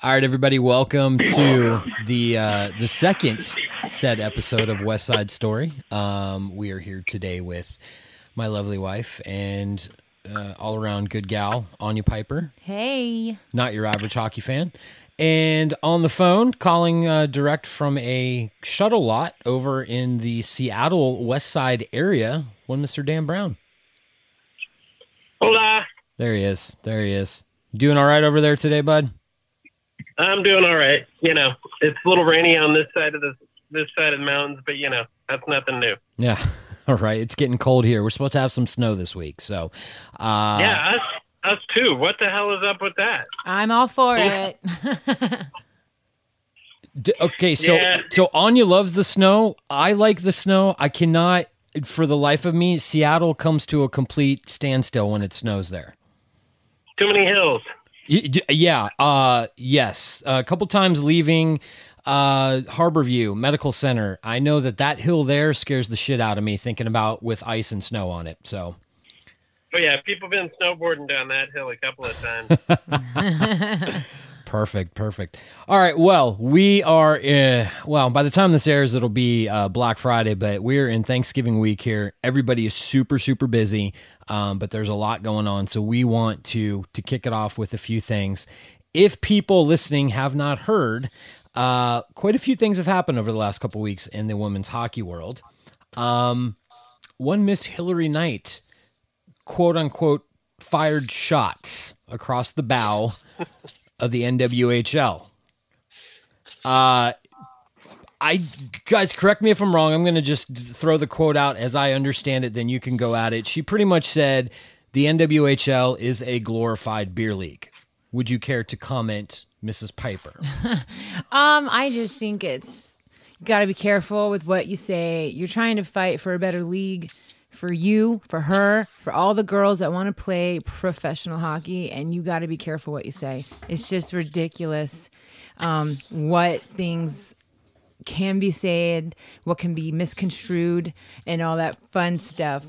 All right, everybody, welcome to the uh, the second said episode of West Side Story. Um, we are here today with my lovely wife and uh, all around good gal, Anya Piper, Hey. not your average hockey fan. And on the phone, calling uh, direct from a shuttle lot over in the Seattle West Side area, one Mr. Dan Brown. Hola. There he is. There he is. Doing all right over there today, bud? I'm doing all right. You know, it's a little rainy on this side of the this side of the mountains, but you know, that's nothing new. Yeah. All right. It's getting cold here. We're supposed to have some snow this week. So, uh, yeah, us us too. What the hell is up with that? I'm all for it. d- okay. So, Yeah. so Anya loves the snow. I like the snow. I cannot, for the life of me, Seattle comes to a complete standstill when it snows there. Too many hills. Yeah. Uh, yes. a couple times leaving uh, Harborview Medical Center. I know that that hill there scares the shit out of me thinking about with ice and snow on it. So, But yeah, people have been snowboarding down that hill a couple of times. Perfect, perfect. All right, well, we are, uh, well, by the time this airs, it'll be uh, Black Friday, but we're in Thanksgiving week here. Everybody is super, super busy, um, but there's a lot going on. So we want to to kick it off with a few things. If people listening have not heard, uh, quite a few things have happened over the last couple weeks in the women's hockey world. Um, one Miss Hillary Knight, quote unquote, fired shots across the bow of the NWHL. Uh I guys correct me if I'm wrong. I'm going to just throw the quote out as I understand it then you can go at it. She pretty much said the NWHL is a glorified beer league. Would you care to comment, Mrs. Piper? um, I just think it's got to be careful with what you say. You're trying to fight for a better league for you, for her, for all the girls that want to play professional hockey, and you got to be careful what you say. It's just ridiculous um, what things can be said, what can be misconstrued, and all that fun stuff.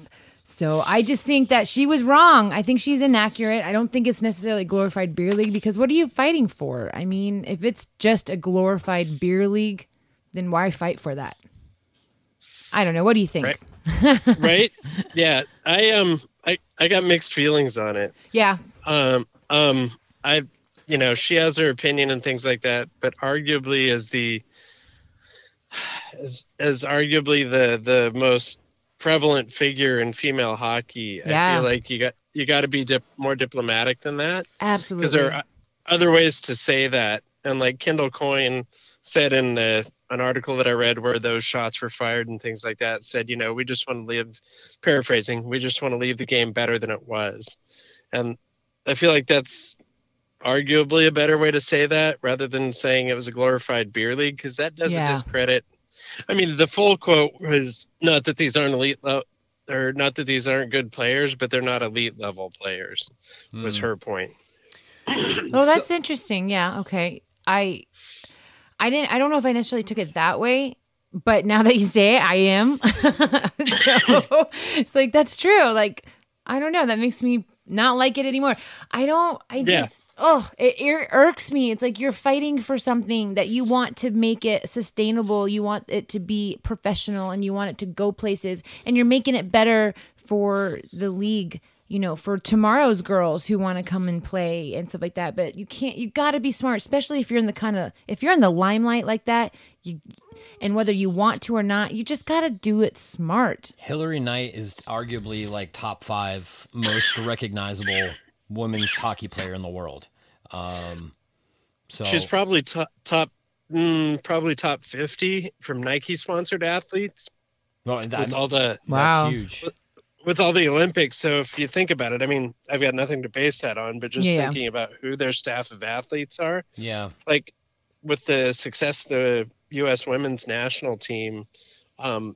So I just think that she was wrong. I think she's inaccurate. I don't think it's necessarily glorified beer league because what are you fighting for? I mean, if it's just a glorified beer league, then why fight for that? I don't know. What do you think? Right. right? Yeah. I um I, I got mixed feelings on it. Yeah. Um um I you know, she has her opinion and things like that, but arguably as the as as arguably the the most prevalent figure in female hockey, I feel like you got you got to be dip, more diplomatic than that. Absolutely. because there are other ways to say that and like kendall coyne said in the, an article that i read where those shots were fired and things like that said you know we just want to live paraphrasing we just want to leave the game better than it was and i feel like that's arguably a better way to say that rather than saying it was a glorified beer league because that doesn't Yeah. discredit i mean the full quote was not that these aren't elite lo- or not that these aren't good players but they're not elite level players was hmm. her point Oh, that's interesting. Yeah. Okay. I I didn't I don't know if I necessarily took it that way, but now that you say it, I am. so it's like that's true. Like I don't know, that makes me not like it anymore. I don't I Yeah. just oh, it, ir- irks me. It's like you're fighting for something that you want to make it sustainable, you want it to be professional and you want it to go places and you're making it better for the league you know, for tomorrow's girls who want to come and play and stuff like that. But you can't, you got to be smart, especially if you're in the kind of, if you're in the limelight like that, you, and whether you want to or not, you just got to do it smart. Hillary Knight is arguably like top five most recognizable women's hockey player in the world. Um, so She's probably top top mm, probably top fifty from Nike sponsored athletes well, that- with all the Wow. that's huge. with all the Olympics. So if you think about it, I mean, I've got nothing to base that on, but just Yeah. thinking about who their staff of athletes are, Yeah. like with the success of the U.S. women's national team, um,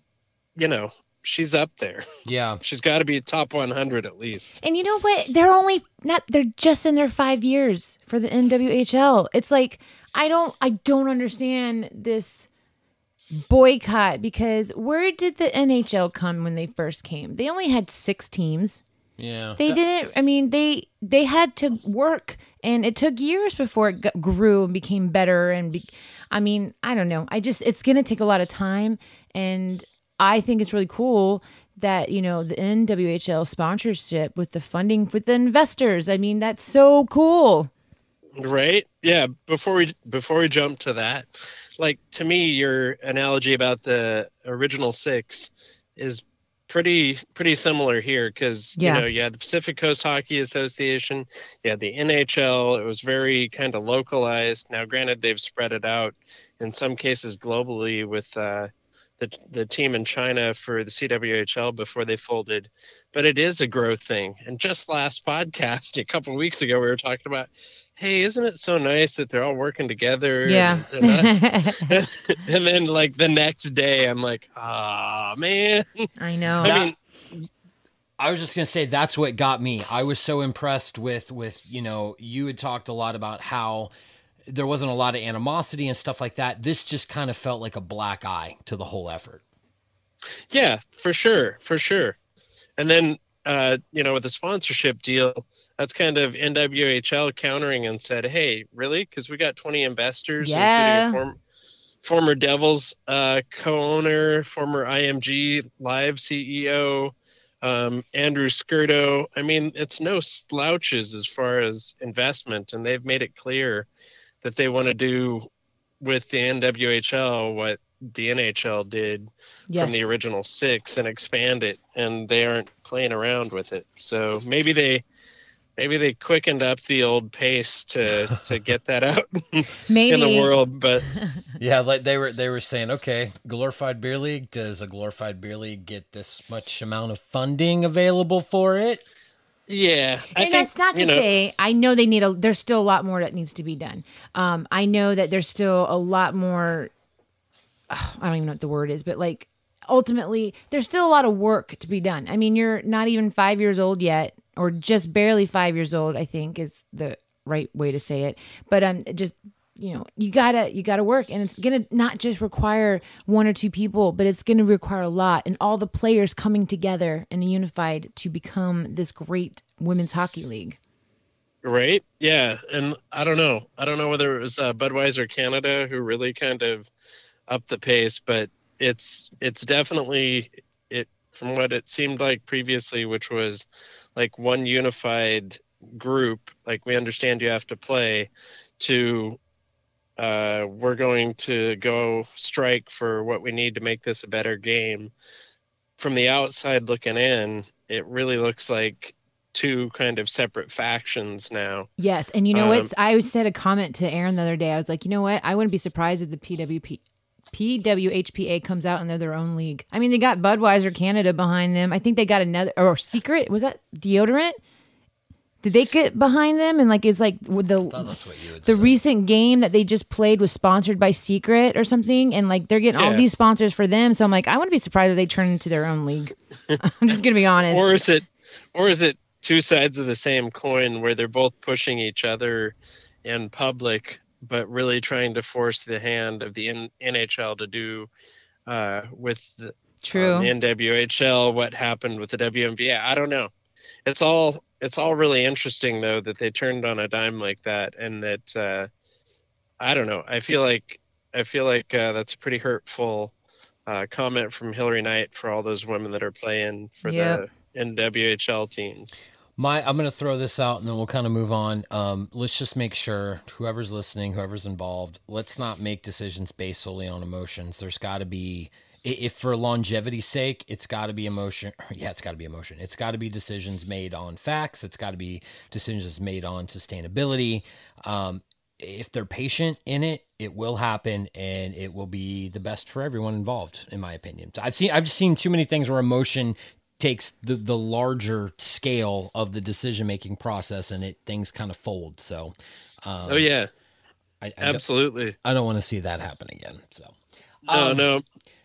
you know, she's up there. Yeah. She's got to be top 100 at least. And you know what? They're only not, they're just in their five years for the NWHL. It's like, I don't, I don't understand this boycott because where did the NHL come when they first came? They only had six teams. Yeah. They didn't. I mean, they they had to work, and it took years before it got, grew and became better. And be, I mean, I don't know. I just it's gonna take a lot of time, and I think it's really cool that you know the NWHL sponsorship with the funding with the investors. I mean, that's so cool. Right? Yeah. Before we before we jump to that, like to me, your analogy about the original six is pretty pretty similar here because Yeah. you know you had the Pacific Coast Hockey Association, you had the NHL. It was very kind of localized. Now, granted, they've spread it out in some cases globally with uh, the the team in China for the CWHL before they folded, but it is a growth thing. And just last podcast, a couple of weeks ago, we were talking about. Hey, isn't it so nice that they're all working together? Yeah. and not- and then like the next day i'm like ah man I know. i mean I was just gonna say that's what got me. I was so impressed with with you know you had talked a lot about how there wasn't a lot of animosity and stuff like that. This just kind of felt like a black eye to the whole effort. yeah for sure for sure and then uh you know with the sponsorship deal that's kind of nwhl countering and said hey really because we got 20 investors Yeah. including form, former devils uh co-owner former img live ceo um, Andrew Skirdo. I mean, it's no slouches as far as investment, and they've made it clear that they want to do with the NWHL what the NHL did yes. from the original six and expand it, and they aren't playing around with it. So maybe they maybe they quickened up the old pace to to get that out Maybe in the world. But Yeah, like they were they were saying, okay, glorified beer league. Does a glorified beer league get this much amount of funding available for it? yeah, I and think, that's not to know, say I know they need a. There's still a lot more that needs to be done. Um, I know that there's still a lot more. ugh, I don't even know what the word is, but like ultimately, there's still a lot of work to be done. I mean, you're not even five years old yet, or just barely five years old. I think is the right way to say it. But um, just you know, you gotta you gotta work, and it's gonna not just require one or two people, but it's gonna require a lot, and all the players coming together and unified to become this great women's hockey league. Right? Yeah, and I don't know. I don't know whether it was uh, Budweiser Canada who really kind of upped the pace, but it's it's definitely it from what it seemed like previously, which was like one unified group. Like we understand you have to play to uh, we're going to go strike for what we need to make this a better game. From the outside looking in, it really looks like two kind of separate factions now. Yes, and you know Um, what? I said a comment to Aaron the other day. I was like, you know what? I wouldn't be surprised if the PWP. PWHPA comes out and they're their own league. I mean, they got Budweiser Canada behind them. I think they got another or Secret. Was that deodorant? Did they get behind them? And like, it's like with the thought that's what you would the say. recent game that they just played was sponsored by Secret or something, and like they're getting all these sponsors for them. So I'm like, I wouldn't be surprised if they turn into their own league. I'm just gonna be honest. or is it or is it two sides of the same coin where they're both pushing each other in public but really trying to force the hand of the N- NHL to do uh, with the True. um, NWHL what happened with the WNBA I don't know it's all it's all really interesting though that they turned on a dime like that and that uh, I don't know I feel like I feel like uh, that's a pretty hurtful uh, comment from Hillary Knight for all those women that are playing for Yep. the NWHL teams. My, I'm going to throw this out and then we'll kind of move on. Um, let's just make sure whoever's listening, whoever's involved, let's not make decisions based solely on emotions. There's got to be, if for longevity's sake, it's got to be emotion. Yeah, it's got to be emotion. It's got to be decisions made on facts. It's got to be decisions made on sustainability. Um, if they're patient in it, it will happen and it will be the best for everyone involved, in my opinion. So I've seen, I've just seen too many things where emotion takes the the larger scale of the decision making process and it things kind of fold. So, um, oh yeah, I, I, don't, absolutely. I don't want to see that happen again. So, No, Um, no.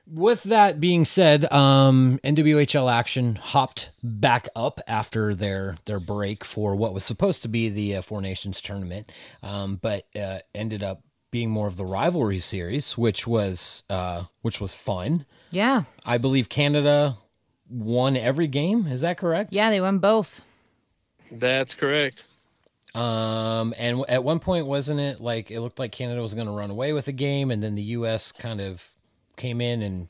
with that being said, um, NWHL action hopped back up after their their break for what was supposed to be the uh, Four Nations tournament, um, but uh, ended up being more of the rivalry series, which was uh, which was fun. yeah. I believe Canada won every game. Is that correct? Yeah, they won both. That's correct. Um, and at one point, wasn't it like it looked like Canada was going to run away with the game, and then the U.S. kind of came in and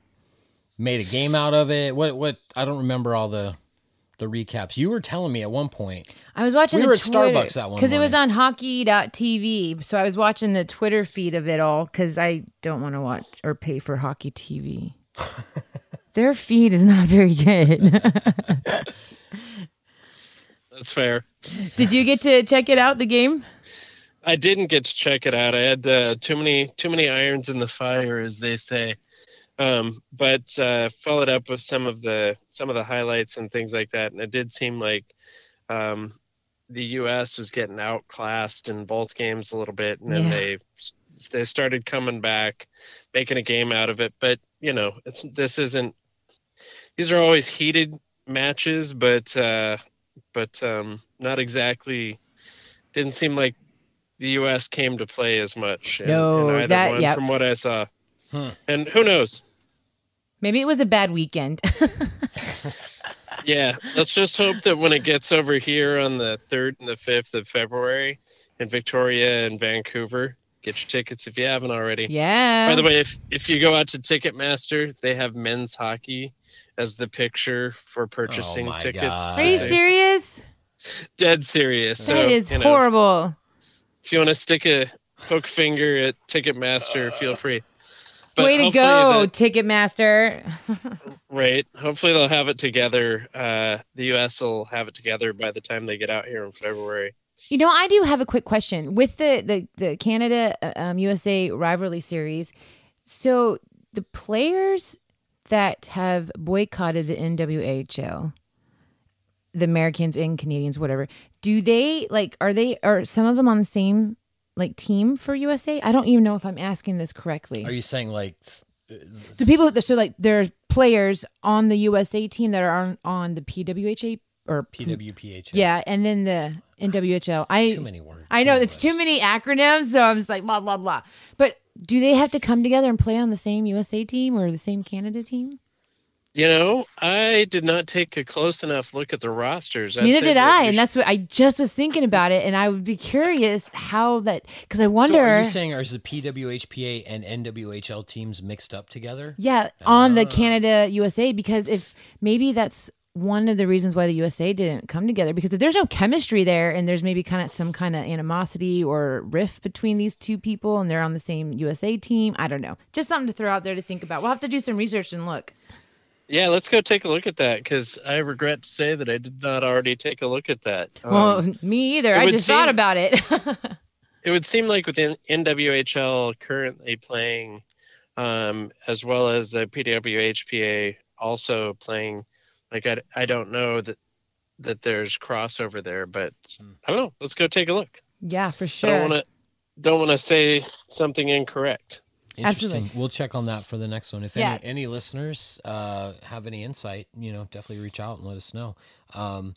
made a game out of it? What? What? I don't remember all the the recaps. You were telling me at one point. I was watching We the were at Starbucks that one because it was morning. on hockey.tv. So I was watching the Twitter feed of it all because I don't want to watch or pay for hockey TV. Their feed is not very good. That's fair. Did you get to check it out, the game? I didn't get to check it out. I had uh, too many too many irons in the fire, as they say. Um, but uh, followed up with some of the some of the highlights and things like that, and it did seem like um, the U.S. was getting outclassed in both games a little bit, and then Yeah. they they started coming back, making a game out of it. But you know, it's this isn't. These are always heated matches, but uh, but um, not exactly. Didn't seem like the U.S. came to play as much. in- No, in either that- one yep. from what I saw. Hmm. And who knows? Maybe it was a bad weekend. Yeah, let's just hope that when it gets over here on the third and the fifth of February in Victoria and Vancouver, get your tickets if you haven't already. yeah. By the way, if if you go out to Ticketmaster, they have men's hockey as the picture for purchasing Oh my tickets. God. Are you serious? Dead serious. So, that is you know, horrible. if you want to stick a hook finger at Ticketmaster, feel free. But Way to go, the- Ticketmaster. right. Hopefully they'll have it together. Uh, the U.S. will have it together by the time they get out here in February. You know, I do have a quick question with the the the Canada uh, um, USA rivalry series. So the players that have boycotted the NWHL, the Americans and Canadians, whatever, do they like? Are they are some of them on the same like team for USA? I don't even know if I'm asking this correctly. Are you saying like? Uh, the people that so like there's players on the USA team that are on on the PWHA or PWPH. yeah, and then the NWHL. I Too many words. I know it's too many acronyms, so I was like blah blah blah. But do they have to come together and play on the same USA team or the same Canada team? You know, I did not take a close enough look at the rosters. I'd Neither did I, and should- that's what I just was thinking about it, and I would be curious how that because I So wonder. are you saying are the PWHPA and NWHL teams mixed up together? Yeah, on the Ah. Canada USA because if maybe that's one of the reasons why the USA didn't come together because if there's no chemistry there and there's maybe kind of some kind of animosity or rift between these two people and they're on the same USA team, I don't know. Just something to throw out there to think about. We'll have to do some research and look. Yeah, let's go take a look at that because I regret to say that I did not already take a look at that. Um, well, me either. I just thought about it. it would seem like within NWHL currently playing, um, as well as the PWHPA also playing, like I, I don't know that that there's crossover there, but Hmm. I don't know. Let's go take a look. yeah, for I sure. don't want to don't want to say something incorrect. Interesting. Absolutely. We'll check on that for the next one. If Yeah. any, any listeners uh, have any insight, you know, definitely reach out and let us know. Um,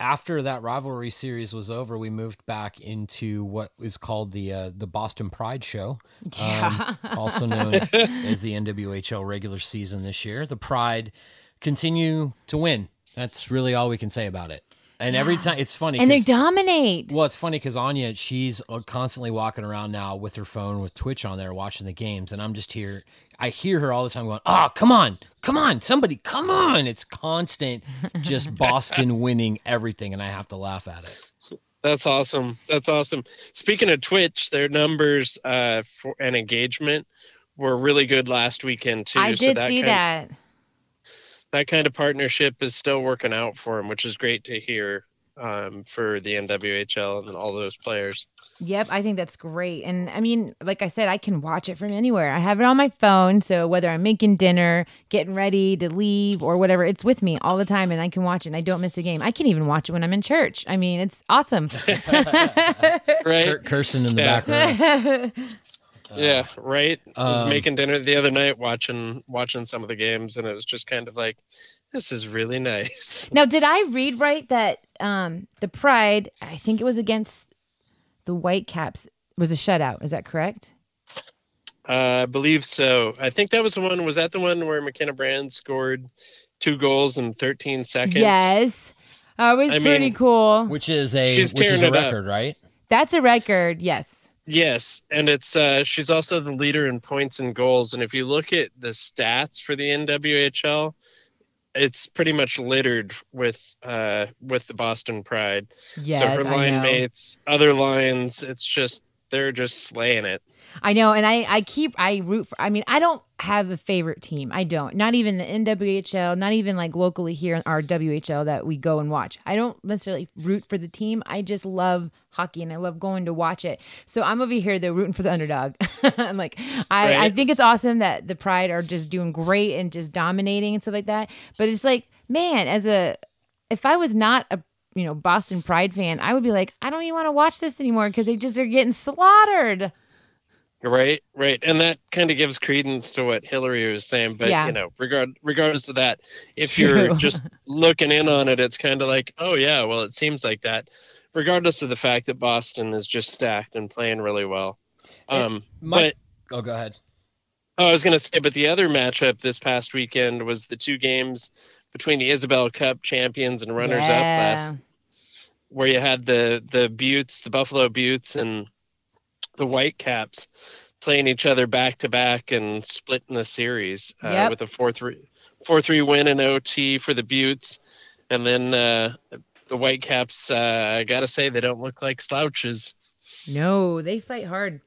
after that rivalry series was over, we moved back into what is called the uh, the Boston Pride Show, Yeah. um, also known as the NWHL regular season this year. The Pride continue to win. That's really all we can say about it. And every time it's funny, and they dominate. well, it's funny because Anya, she's uh, constantly walking around now with her phone with Twitch on there watching the games. And I'm just here. I hear her all the time going, Oh, come on, come on, somebody, come on. It's constant, just Boston winning everything. And I have to laugh at it. That's awesome. That's awesome. Speaking of Twitch, their numbers uh, for and engagement were really good last weekend too. I So did that see kind- that. That kind of partnership is still working out for them, which is great to hear um, for the NWHL and all those players. Yep, I think that's great. And I mean, like I said, I can watch it from anywhere. I have it on my phone. So whether I'm making dinner, getting ready to leave, or whatever, it's with me all the time and I can watch it and I don't miss a game. I can even watch it when I'm in church. I mean, it's awesome. Right? Kurt Kirsten in the Yeah. back row. yeah, right. I was um, making dinner the other night, watching watching some of the games, and it was just kind of like, this is really nice. now, did I read right that um, the Pride, I think it was against the Whitecaps, was a shutout? Is that correct? Uh, I believe so. I think that was the one. Was that the one where McKenna Brand scored two goals in 13 seconds. Yes. That was I pretty mean- cool. which is a She's which is a it up. record, right? That's a record. Yes. Yes, and it's uh, she's also the leader in points and goals. And if you look at the stats for the NWHL, it's pretty much littered with uh, with the Boston Pride. Yes. so her line mates, other lines, it's just they're just slaying it. I know, and I I keep I root for. I mean, I don't have a favorite team. I don't. Not even the NWHL. Not even like locally here in our WHL that we go and watch. I don't necessarily root for the team. I just love hockey and I love going to watch it. So I'm over here though rooting for the underdog. I'm like, I I think it's awesome that the Pride are just doing great and just dominating and stuff like that. But it's like, man, as a if I was not a you know Boston Pride fan, I would be like, I don't even want to watch this anymore because they just are getting slaughtered. Right, right, and that kind of gives credence to what Hillary was saying. But Yeah. you know, regard regardless of that, if True. you're just looking in on it, it's kind of like, oh yeah, well, it seems like that. Regardless of the fact that Boston is just stacked and playing really well. Um, My- but Oh, go ahead. oh, I was gonna say, but the other matchup this past weekend was the two games between the Isobel Cup champions and runners up last, where you had the the Beauts, the Buffalo Beauts, and the Whitecaps playing each other back to back and splitting the series uh, Yep. with a 4-3 4-3 win in OT for the Beauts, and then uh, the Whitecaps. Uh, I gotta say, they don't look like slouches. No, they fight hard.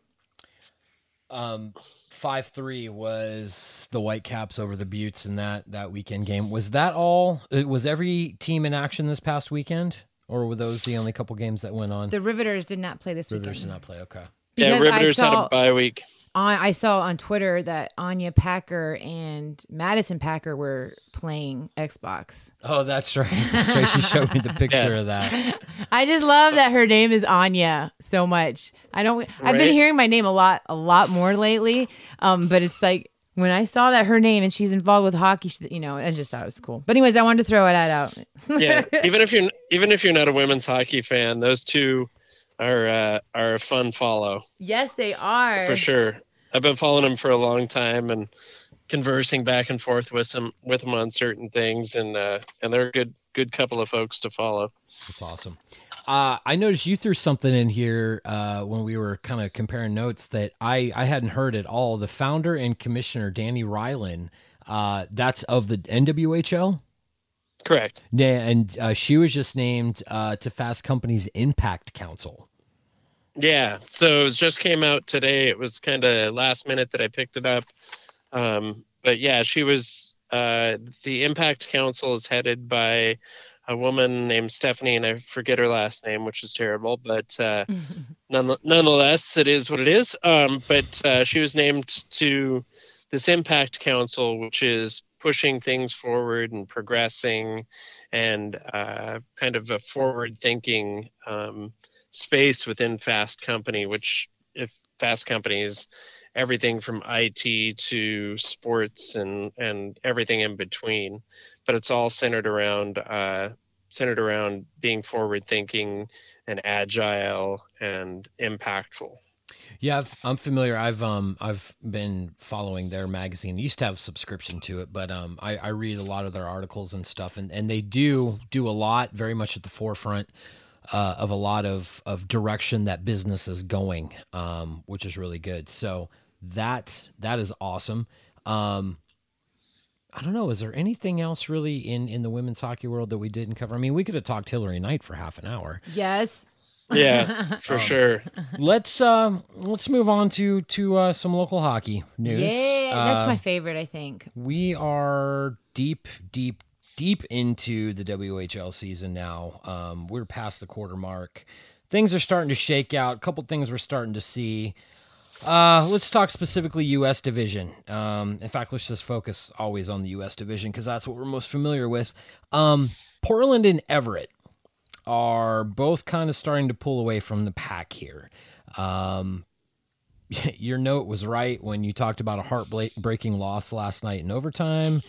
Um, five three was the Whitecaps over the Beauts in that that weekend game. Was that all? uh, Was every team in action this past weekend, or were those the only couple games that went on? The Riveters did not play this Rivers did weekend. not play. Okay. yeah, Because I Riveters had a bye week. On, I saw on Twitter that Anya Packer and Madison Packer were playing Xbox. Oh, that's right. That's right. She showed me the picture Yeah. of that. I just love that her name is Anya so much. I don't. I've been hearing my name a lot, a lot more lately. Um, but it's like when I saw that her name and she's involved with hockey, she, you know, I just thought it was cool. But anyways, I wanted to throw that out. yeah, even if you're even if you're not a women's hockey fan, those two are uh, are a fun follow yes, they are for sure. I've been following them for a long time and conversing back and forth with them with them on certain things, and uh, and they're a good good couple of folks to follow. That's awesome. Uh, I noticed you threw something in here uh, when we were kind of comparing notes that I, I hadn't heard at all. The founder and commissioner, Dani Rylan, uh, that's of the NWHL. Correct. Yeah, and uh, she was just named uh, to Fast Company's Impact Council. Yeah, so it just came out today. It was kind of last minute that I picked it up. Um, but yeah, she was uh, the Impact Council is headed by a woman named Stephanie, and I forget her last name, which is terrible. But uh, none, nonetheless, it is what it is. Um, but uh, she was named to this Impact Council, which is pushing things forward and progressing, and uh, kind of a forward-thinking. Um, space within Fast Company, which if Fast Company is everything from IT to sports and and everything in between, but it's all centered around uh, centered around being forward thinking and agile and impactful. Yeah, I've, I'm familiar. I've um I've been following their magazine. I used to have subscription to it, but um I, I read a lot of their articles and stuff, and, and they do do a lot, very much at the forefront uh, of a lot of of direction that business is going, um, which is really good. So that that is awesome. Um, I don't know. Is there anything else really in in the women's hockey world that we didn't cover? I mean, we could have talked Hillary Knight for half an hour. yes. Yeah, for sure. let's um let's move on to to uh, some local hockey news. Yeah, that's Uh, my favorite. I think. We are deep, deep, deep into the WHL season now. Um, we're past the quarter mark. Things are starting to shake out. A couple things we're starting to see. Uh, let's talk specifically U.S. division. Um, in fact, let's just focus always on the U.S. division because that's what we're most familiar with. Um, Portland and Everett are both kind of starting to pull away from the pack here. Um, your note was right when you talked about a heartbreaking loss last night in overtime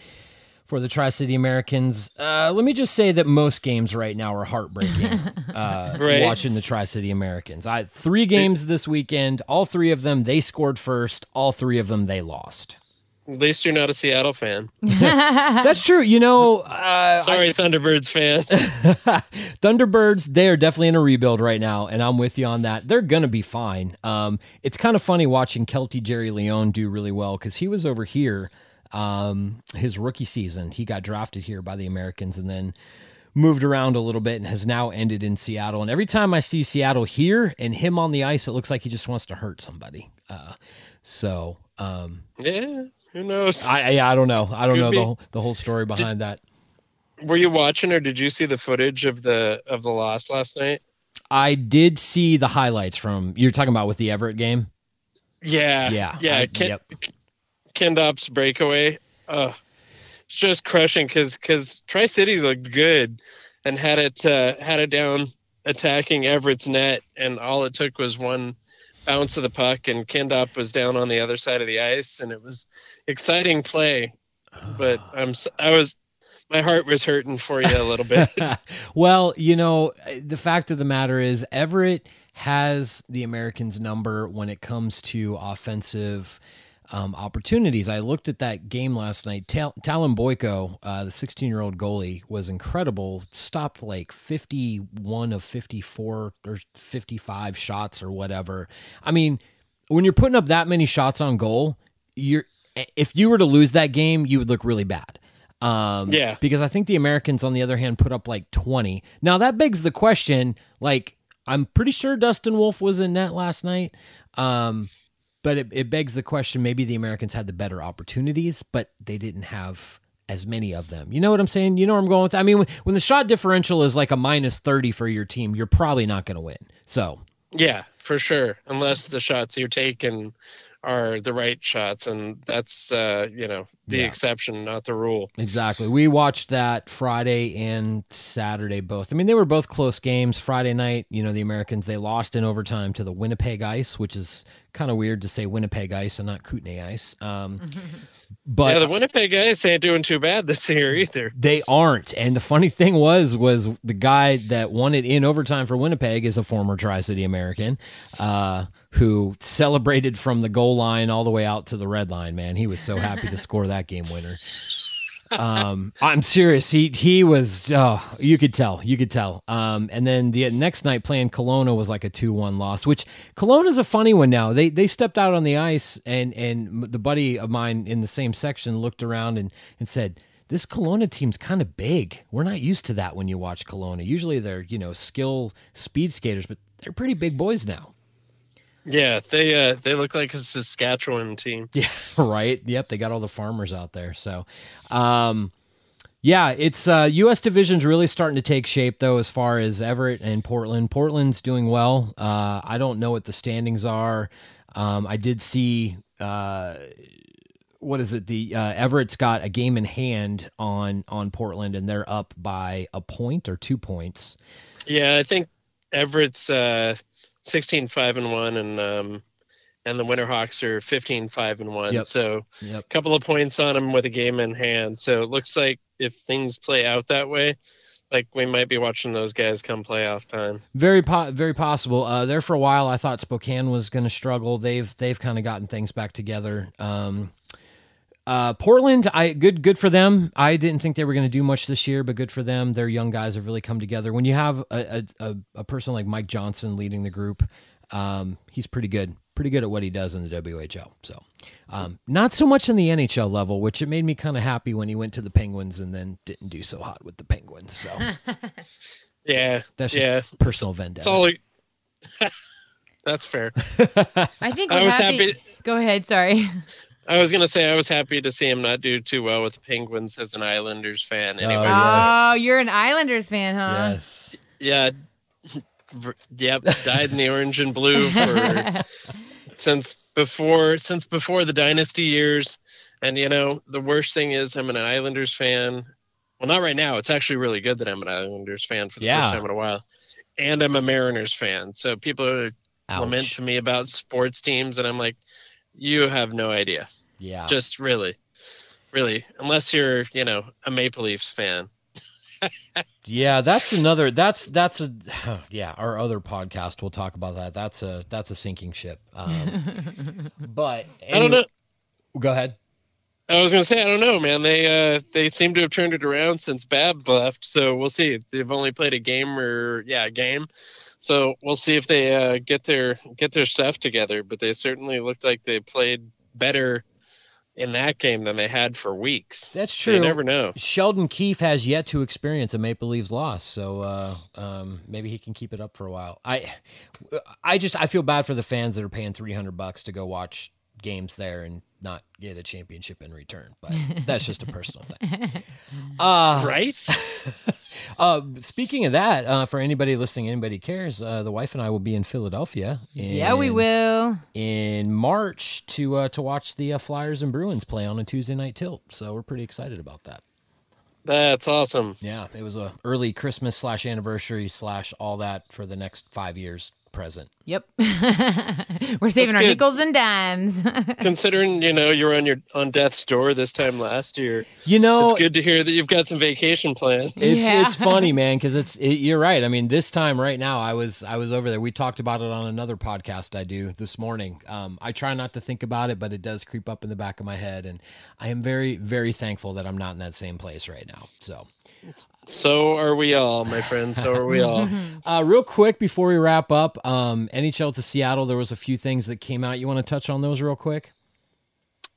for the Tri City Americans. Uh, let me just say that most games right now are heartbreaking. Uh, Right. Watching the Tri City Americans, I three games this weekend. All three of them they scored first. All three of them they lost. At least you're not a Seattle fan. That's true. You know, uh, Sorry, Thunderbirds fans. Thunderbirds, they are definitely in a rebuild right now, and I'm with you on that. They're gonna be fine. Um, it's kind of funny watching Keltie Jeri-Leon do really well because he was over here um, his rookie season. He got drafted here by the Americans and then moved around a little bit and has now ended in Seattle. And every time I see Seattle here and him on the ice, it looks like he just wants to hurt somebody. Uh, so um, yeah, who knows? I, I I don't know. I don't Could know be. the whole, the whole story behind that. Were you watching, or did you see the footage of the of the loss last night? I did see the highlights from you're talking about with the Everett game. Yeah, Yeah, yeah. I- Ken, yep. Kendop's breakaway, uh, it's just crushing because because Tri City looked good and had it uh, had it down attacking Everett's net, and all it took was one bounce of the puck, and Kendop was down on the other side of the ice, and it was exciting play. But I'm I was my heart was hurting for you a little bit. well, you know, the fact of the matter is Everett has the Americans' number when it comes to offensive um, opportunities. I looked at that game last night. Tal- Talyn Boyko, uh, the 16 year old goalie, was incredible. Stopped like 51 of 54 or 55 shots or whatever. I mean, when you're putting up that many shots on goal, you're if you were to lose that game, you would look really bad. Um, Yeah. Because I think the Americans, on the other hand, put up like 20. Now that begs the question. Like, I'm pretty sure Dustin Wolf was in net last night. Um, but it, it begs the question maybe the Americans had the better opportunities, but they didn't have as many of them. You know what I'm saying? You know where I'm going with that? I mean, when, when the shot differential is like a minus 30 for your team, you're probably not going to win. So, Yeah, for sure. Unless the shots you're taking are the right shots, and that's uh, you know the Yeah. exception, not the rule. Exactly. We watched that Friday and Saturday both. I mean, they were both close games. Friday night, you know, the Americans they lost in overtime to the Winnipeg Ice, which is kind of weird to say Winnipeg Ice and not Kootenay Ice. Um, but yeah, the Winnipeg guys ain't doing too bad this year either. they aren't. And the funny thing was, was the guy that won it in overtime for Winnipeg is a former Tri City American, uh, who celebrated from the goal line all the way out to the red line. Man, he was so happy to score that game winner. Um, I'm serious. He he was. Oh, you could tell. You could tell. Um, and then the next night playing Kelowna was like a two one loss. Which Kelowna's a funny one now. They they stepped out on the ice and and the buddy of mine in the same section looked around and and said. This Kelowna team's kind of big. We're not used to that when you watch Kelowna. Usually they're, you know, skill speed skaters, but they're pretty big boys now. Yeah, they uh, they look like a Saskatchewan team. Yeah, right. Yep, they got all the farmers out there. So, um, yeah, it's uh, U.S. division's really starting to take shape though, as far as Everett and Portland. Portland's doing well. Uh, I don't know what the standings are. Um, I did see. Uh, what is it? The uh, Everett's got a game in hand on on Portland, and they're up by a point or two points. Yeah, I think Everett's uh, 16 5 and 1 and um and the Winterhawks are 15 5 and 1. Yep. So Yep. a couple of points on them with a game in hand. So it looks like if things play out that way, like we might be watching those guys come playoff time. Very, po- very possible. Uh, there for a while, I thought Spokane was going to struggle. They've they've kind of gotten things back together. Um, uh, Portland, I good good for them. I didn't think they were going to do much this year, but good for them. Their young guys have really come together. When you have a a, a, a person like Mike Johnston leading the group, um, he's pretty good. Pretty good at what he does in the WHL. So, um, not so much in the NHL level, which it made me kind of happy when he went to the Penguins and then didn't do so hot with the Penguins. So Yeah. that's just yeah. personal vendetta. It's all That's fair. I think I we're was happy. happy- Go ahead. Sorry. I was gonna say I was happy to see him not do too well with the Penguins as an Islanders fan. Oh, anyway, yes. Oh, you're an Islanders fan, huh? Yes. yeah, yep, Dyed in the orange and blue for since before since before the dynasty years. And you know, the worst thing is I'm an Islanders fan. Well, not right now. It's actually really good that I'm an Islanders fan for the Yeah. first time in a while. And I'm a Mariners fan. So people are lament to me about sports teams, and I'm like, you have no idea. Yeah. Just really, really, unless you're, you know, a Maple Leafs fan. Yeah, that's another. That's that's a yeah. Our other podcast, we'll talk about that. That's a that's a sinking ship. Um, but I don't know. Go ahead. I was gonna say I don't know, man. They uh, they seem to have turned it around since Bab left, so we'll see. They've only played a game or yeah, a game, so we'll see if they uh, get their get their stuff together. But they certainly looked like they played better in that game than they had for weeks. That's true. you never know. Sheldon Keefe has yet to experience a Maple Leafs loss, so uh, um, maybe he can keep it up for a while. I, I just I feel bad for the fans that are paying three hundred bucks to go watch games there and not get a championship in return. But that's just a personal thing. Uh, Right? uh, speaking of that, uh, for anybody listening, anybody cares, uh, the wife and I will be in Philadelphia. Yeah, we will. in March to uh, to watch the uh, Flyers and Bruins play on a Tuesday night tilt. So we're pretty excited about that. That's awesome. Yeah, it was a early Christmas slash anniversary slash all that for the next five years present. Yep. We're saving That's our good. nickels and dimes. Considering you know you were on your on death's door this time last year, You know, it's good to hear that you've got some vacation plans. It's Yeah. it's funny, man, because it's it, you're right. I mean, this time right now, I was I was over there. We talked about it on another podcast I do this morning. Um, I try not to think about it, but it does creep up in the back of my head, and I am very very thankful that I'm not in that same place right now. So, So are we all, my friend. So are we all. uh, real quick before we wrap up, um, NHL to Seattle, there was a few things that came out. You want to touch on those real quick?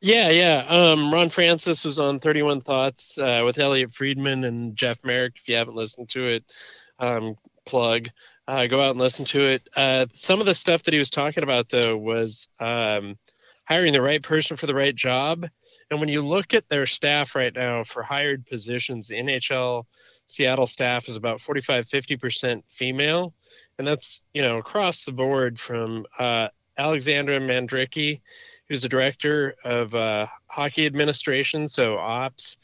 Yeah, yeah. Um, Ron Francis was on 31 Thoughts uh, with Elliotte Friedman and Jeff Marek. If you haven't listened to it, um, plug. Uh, go out and listen to it. Uh, some of the stuff that he was talking about, though, was um, hiring the right person for the right job. And when you look at their staff right now for hired positions, the NHL Seattle staff is about 45, 50% female. And that's, you know, across the board from uh, Alexandra Mandrycky, who's the director of uh, hockey administration, so ops,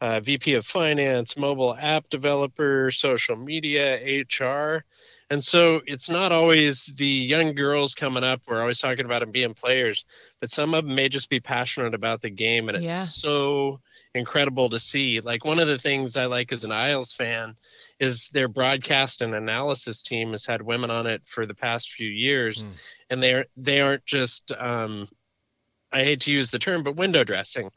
uh, VP of finance, mobile app developer, social media, HR. And so it's not always the young girls coming up. We're always talking about them being players, but some of them may just be passionate about the game. And it's Yeah. so incredible to see. Like one of the things I like as an Isles fan is their broadcast and analysis team has had women on it for the past few years, Hmm. and they're they aren't just um, I hate to use the term, but window dressing.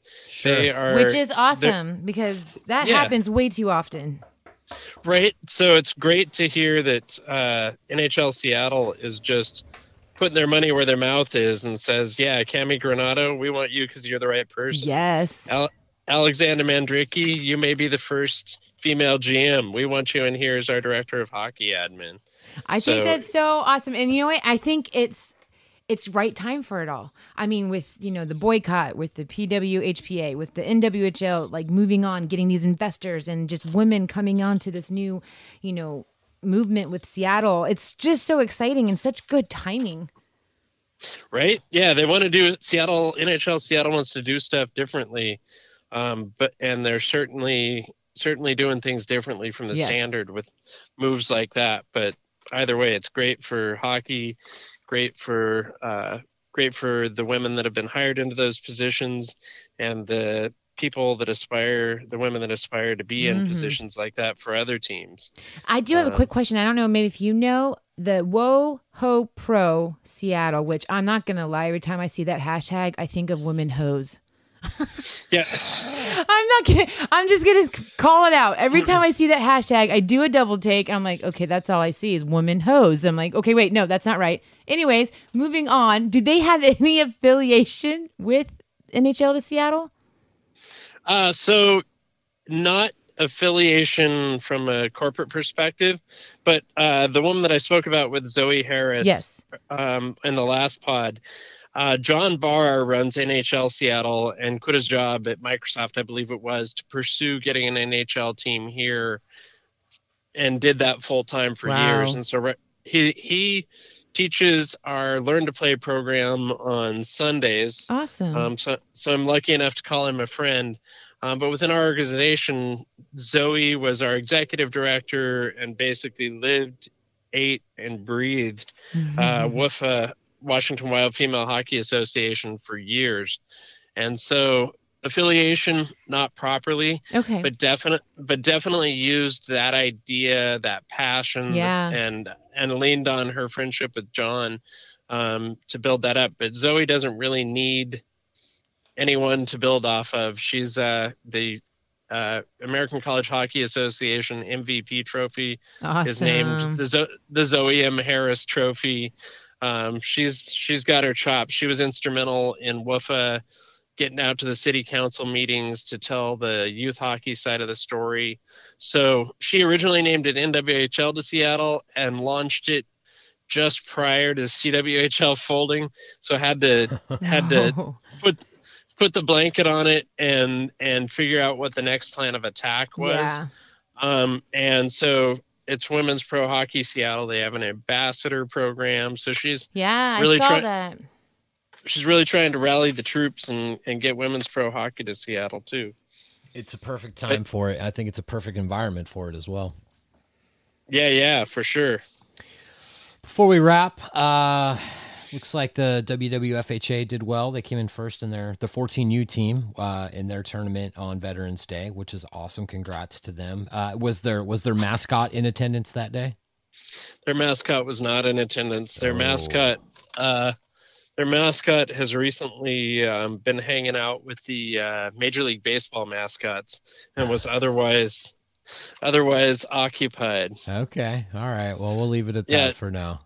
They are Which is awesome because that Yeah. happens way too often. Right. So it's great to hear that uh, NHL Seattle is just putting their money where their mouth is and says, "Yeah, Cammi Granato, we want you because you're the right person." Yes. Al- Alexander Mandrycky, you may be the first female GM. We want you in here as our director of hockey admin. I So- think that's so awesome. And you know what? I think it's it's right time for it all. I mean, with you know the boycott, with the PWHPA, with the NWHL, like moving on, getting these investors, and just women coming on to this new, you know, movement with Seattle. It's just so exciting and such good timing. right? Yeah, they want to do Seattle NHL. Seattle wants to do stuff differently, um, but and they're certainly certainly doing things differently from the Yes. standard with moves like that. But either way, it's great for hockey, great for uh, great for the women that have been hired into those positions, and the people that aspire, the women that aspire to be in Mhm. positions like that for other teams. I do have a Um, quick question. I don't know, maybe if you know the Whoa Ho Pro Seattle, which I'm not gonna lie, every time I see that hashtag, I think of women hose. Yeah. I'm not kidding. I'm just gonna call it out. Every time I see that hashtag, I do a double take. And I'm like, okay, that's all I see is woman hose. I'm like, okay, wait, no, that's not right. Anyways, moving on. Do they have any affiliation with NHL to Seattle? Uh, so, not affiliation from a corporate perspective, but uh, the woman that I spoke about with Zoe Harris Yes. um, in the last pod, uh, John Barr runs NHL Seattle and quit his job at Microsoft, I believe it was, to pursue getting an NHL team here, and did that full time for Wow. years. And so re- he he teaches our Learn to Play program on Sundays. Awesome. Um, so, so I'm lucky enough to call him a friend. Um, but within our organization, Zoe was our executive director and basically lived, ate, and breathed uh, Mm-hmm. WUFA, Washington Wild Female Hockey Association, for years. And so affiliation, not properly, okay. but definite, but definitely used that idea, that passion, Yeah. and and leaned on her friendship with John um, to build that up. But Zoe doesn't really need anyone to build off of. She's uh, the uh, American College Hockey Association MVP trophy Awesome. is named the, Zo- the Zoe M. Harris Trophy. Um, she's she's got her chops. She was instrumental in WUFA getting out to the city council meetings to tell the youth hockey side of the story. So she originally named it NWHL to Seattle and launched it just prior to CWHL folding. So had to had to put put the blanket on it and and figure out what the next plan of attack was. Yeah. Um, and so it's Women's Pro Hockey Seattle. They have an ambassador program. So she's Yeah, Really I saw try- that. she's really trying to rally the troops and, and get women's pro hockey to Seattle too. It's a perfect time for it. I think it's a perfect environment for it as well. Yeah, yeah, for sure. Before we wrap, uh, looks like the WWFHA did well. They came in first in their the 14U team uh, in their tournament on Veterans Day, which is awesome. Congrats to them. Uh, was their was their mascot in attendance that day? Their mascot was not in attendance. Their Oh. mascot, uh, their mascot has recently um, been hanging out with the uh, Major League Baseball mascots and was otherwise otherwise occupied. Okay, all right. Well, we'll leave it at Yeah. that for now.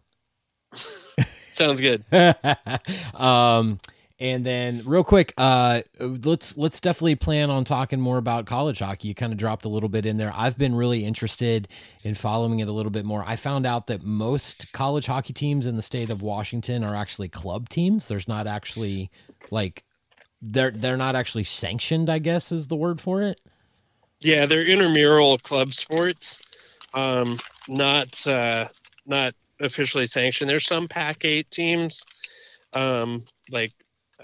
Sounds good. um, and then real quick, uh, let's let's definitely plan on talking more about college hockey. You kind of dropped a little bit in there. I've been really interested in following it a little bit more. I found out that most college hockey teams in the state of Washington are actually club teams. There's not actually like they're they're not actually sanctioned. I guess is the word for it. Yeah, they're intramural club sports, um, not uh, not officially sanctioned. There's some Pac-8 teams, um, like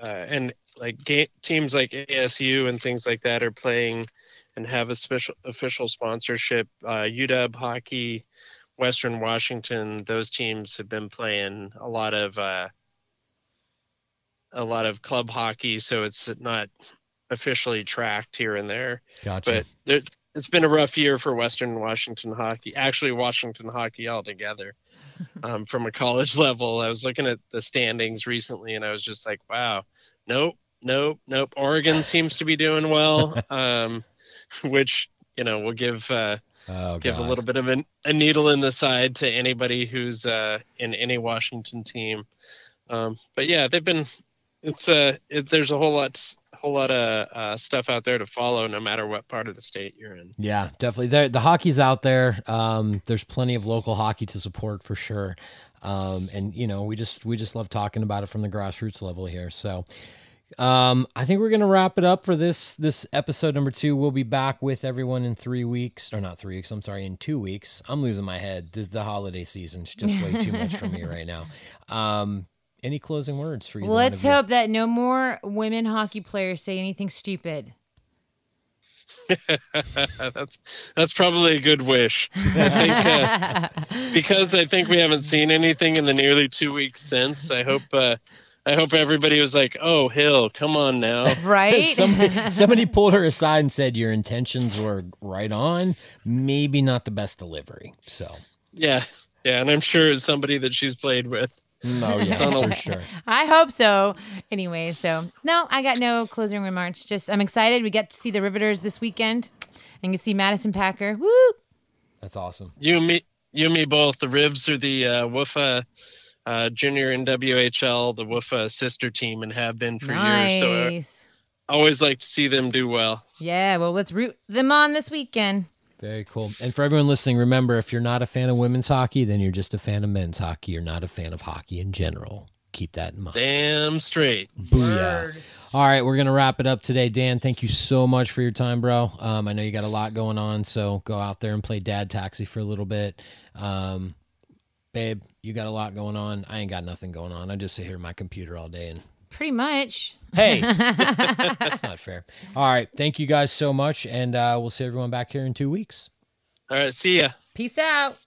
uh, and like ga- teams like ASU and things like that are playing and have a special official sponsorship. Uh, UW hockey, Western Washington, those teams have been playing a lot of uh, a lot of club hockey, so it's not officially tracked here and there Gotcha. but there, it's been a rough year for Western Washington hockey. Actually, Washington hockey altogether. Um, from a college level, I was looking at the standings recently, and I was just like, "Wow, nope, nope, nope." Oregon seems to be doing well, um, which you know will give uh, oh, give a little bit of an, a needle in the side to anybody who's uh, in any Washington team. Um, but yeah, they've been. It's uh, it, there's a whole lot, whole lot of uh, stuff out there to follow, no matter what part of the state you're in. Yeah, definitely. There, the hockey's out there. Um, there's plenty of local hockey to support for sure. Um, and you know, we just we just love talking about it from the grassroots level here. So, um, I think we're gonna wrap it up for this this episode number two. We'll be back with everyone in three weeks, or not three weeks. I'm sorry, in two weeks. I'm losing my head. This the holiday season's just way too much for me right now. Um, any closing words for you? Let's hope that no more women hockey players say anything stupid. that's that's probably a good wish. I think uh, because I think we haven't seen anything in the nearly two weeks since. I hope uh, I hope everybody was like, "Oh, Hill, come on now." Right? somebody, somebody pulled her aside and said your intentions were right on, maybe not the best delivery. So, Yeah, yeah, and I'm sure it's somebody that she's played with. oh yeah, It's on for sure. I hope so. Anyway, so no, I got no closing remarks. Just I'm excited. We get to see the Riveters this weekend and you to see Madison Packer. Woo! That's awesome. You and me, you and me both. The Ribs are the uh, WUFA uh, junior in WHL, the Woofa sister team, and have been for years. So I Nice. always like to see them do well. Yeah, well, let's root them on this weekend. Very cool. And for everyone listening, remember if you're not a fan of women's hockey, then you're just a fan of men's hockey. You're not a fan of hockey in general. Keep that in mind. Damn straight. Booyah. All right, we're gonna wrap it up today. Dan, thank you so much for your time, bro. Um, I know you got a lot going on, so go out there and play dad taxi for a little bit. Um, babe, you got a lot going on. I ain't got nothing going on. I just sit here at my computer all day and Pretty much. hey, that's not fair. All right, thank you guys so much, and uh, we'll see everyone back here in two weeks. All right, see ya. Peace out.